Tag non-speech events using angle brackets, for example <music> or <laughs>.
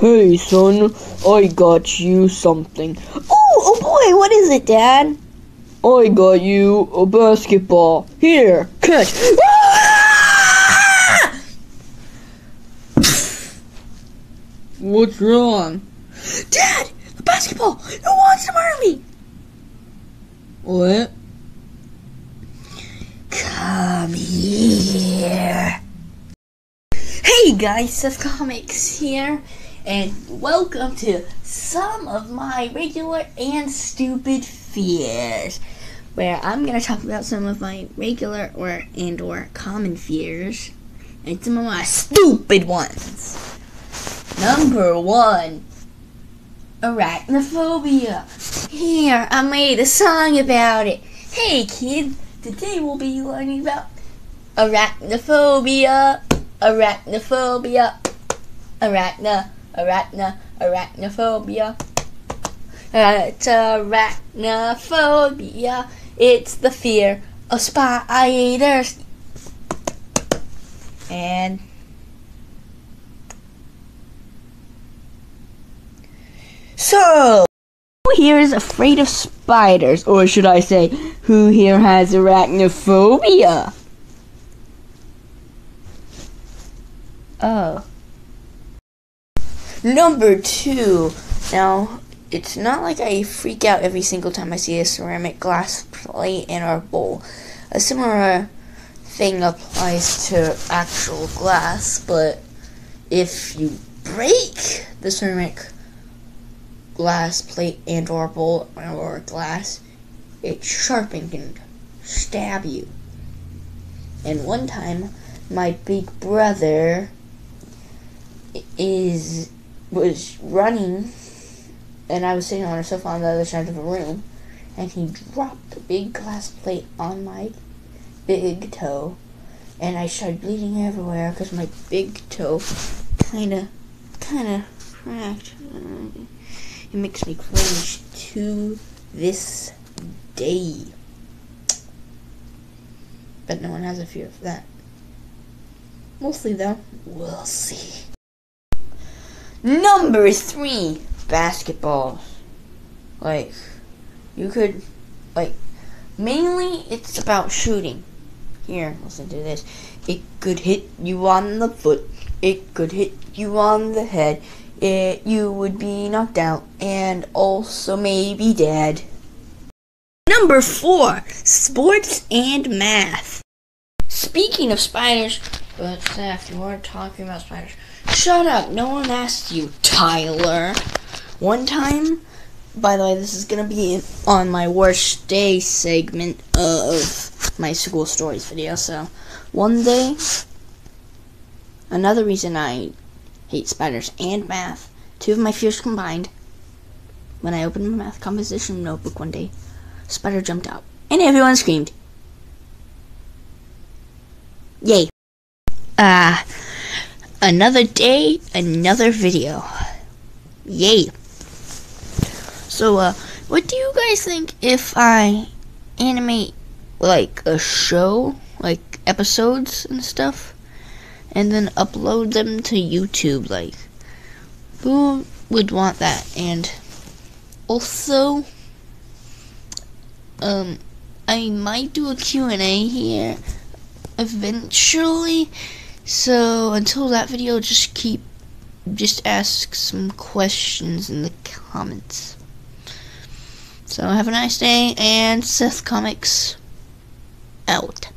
Hey, son, I got you something. Oh, oh boy, what is it, Dad? I got you a basketball. Here, catch. <laughs> What's wrong? Dad, the basketball! It wants to murder me! What? Come here. Hey guys, Seth Comics here, and welcome to some of my regular and stupid fears, where I'm gonna talk about some of my regular or and or common fears, and some of my stupid ones. Number one, arachnophobia. Here, I made a song about it. Hey kid, today we'll be learning about arachnophobia, arachnophobia, arachna, arachna, arachnophobia. It's arachnophobia. It's the fear of spiders. And so, who here is afraid of spiders, or should I say, who here has arachnophobia? Oh. Number two. Now, it's not like I freak out every single time I see a ceramic glass plate in our bowl. A similar thing applies to actual glass, but if you break the ceramic glass plate and or bowl or glass, it's sharp and can stab you. And one time, my big brother is was running, and I was sitting on a sofa on the other side of the room, and he dropped a big glass plate on my big toe, and I started bleeding everywhere because my big toe kind of, kind of cracked. It makes me cringe to this day. But no one has a fear of that. Mostly though, we'll see. Number three, basketballs. Like, you could, like, mainly it's about shooting. Here, listen to this. It could hit you on the foot. It could hit you on the head it, you would be knocked out and also maybe dead. Number four, sports and math. Speaking of spiders, but Seth, you weren't talking about spiders. Shut up, no one asked you, Tyler. One time, by the way, this is gonna be on my worst day segment of my school stories video. So, one day, another reason I hate spiders, and math. Two of my fears combined. When I opened my math composition notebook one day, spider jumped out, and everyone screamed. Yay. Ah, uh, another day, another video. Yay. So, uh, what do you guys think if I animate, like, a show? Like, episodes and stuff? and then upload them to YouTube. Like, who would want that? And also, um, I might do a Q&A here eventually. So until that video, just keep, just ask some questions in the comments. So have a nice day, and Seth Comics out.